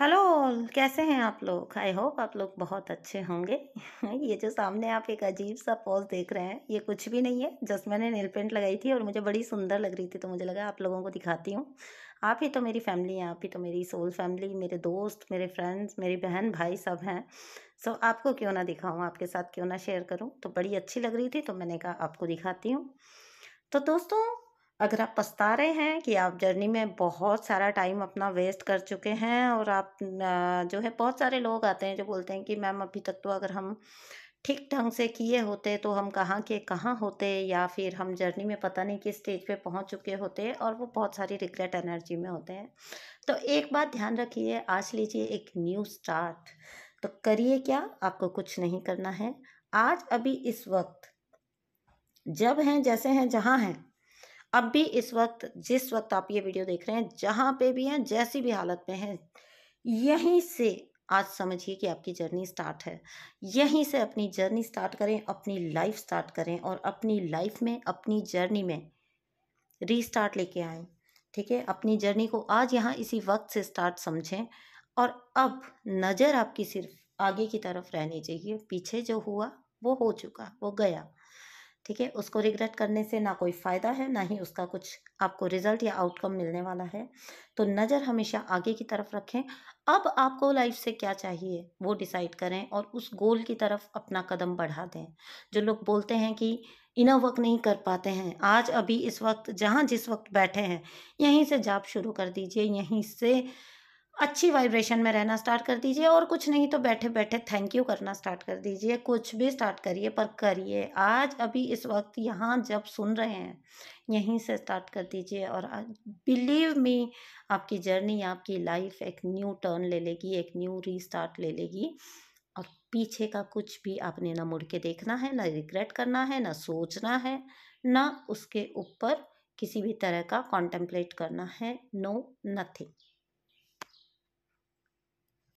Hello कैसे हैं आप लोग? आई होप आप लोग बहुत अच्छे होंगे। ये जो सामने आप एक अजीब सा पॉज देख रहे हैं, ये कुछ भी नहीं है जस्ट मैंने नेल पेंट लगाई थी और मुझे बड़ी सुंदर लग रही थी तो मुझे लगा आप लोगों को दिखाती हूँ। आप ही तो मेरी फैमिली हैं, आप ही तो मेरी सोल फैमिली मेरे दोस्त, मेरे फ्रेंड्स मेरी बहन, भाई सब हैं। सो आपको क्यों ना दिखाऊँ, आपके साथ क्यों ना शेयर करूँ? तो बड़ी अच्छी लग रही थी तो मैंने कहा आपको दिखाती हूँ। तो दोस्तों अगर आप पछता रहे हैं कि आप जर्नी में बहुत सारा टाइम अपना वेस्ट कर चुके हैं और आप जो है बहुत सारे लोग आते हैं जो बोलते हैं कि, मैम, अभी तक तो अगर हम ठीक ढंग से किए होते तो हम कहाँ के कहाँ होते या फिर हम जर्नी में पता नहीं किस स्टेज पे पहुँच चुके होते और वो बहुत सारी रिग्रेट एनर्जी में होते हैं। तो एक बात ध्यान रखिए, आज लीजिए एक न्यू स्टार्ट। तो करिए क्या? आपको कुछ नहीं करना है। आज, अभी, इस वक्त। जब हैं, जैसे हैं, जहाँ हैं। अब भी इस वक्त, जिस वक्त आप ये वीडियो देख रहे हैं, जहाँ पे भी हैं, जैसी भी हालत में हैं, यहीं से आज समझिए कि आपकी जर्नी स्टार्ट है। यहीं से अपनी जर्नी स्टार्ट करें, अपनी लाइफ स्टार्ट करें और अपनी लाइफ में, अपनी जर्नी में रीस्टार्ट लेके आएँ, ठीक है? अपनी जर्नी को आज यहाँ इसी वक्त से स्टार्ट समझें और अब नज़र आपकी सिर्फ़ आगे की तरफ़ रहनी चाहिए। पीछे जो हुआ, वो हो चुका, वो गया। ठीक है? उसको रिग्रेट करने से ना कोई फ़ायदा है, ना ही उसका कुछ आपको रिज़ल्ट या आउटकम मिलने वाला है। तो नज़र हमेशा आगे की तरफ़ रखें। अब आपको लाइफ से क्या चाहिए, वो डिसाइड करें और उस गोल की तरफ़ अपना कदम बढ़ा दें। जो लोग बोलते हैं कि इना वर्क नहीं कर पाते हैं, आज अभी इस वक्त, जहाँ जिस वक्त बैठे हैं, यहीं से जाप शुरू कर दीजिए, यहीं से अच्छी वाइब्रेशन में रहना स्टार्ट कर दीजिए और कुछ नहीं तो बैठे बैठे थैंक यू करना स्टार्ट कर दीजिए। कुछ भी स्टार्ट करिए पर करिए। आज, अभी, इस वक्त, यहाँ जब सुन रहे हैं, यहीं से स्टार्ट कर दीजिए और बिलीव मी आपकी जर्नी आपकी लाइफ एक न्यू टर्न ले लेगी, एक न्यू रीस्टार्ट ले लेगी। और पीछे का कुछ भी आपने ना मुड़ के देखना है, ना रिग्रेट करना है, ना सोचना है, ना उसके ऊपर किसी भी तरह का कॉन्टेम्पलेट करना है। No nothing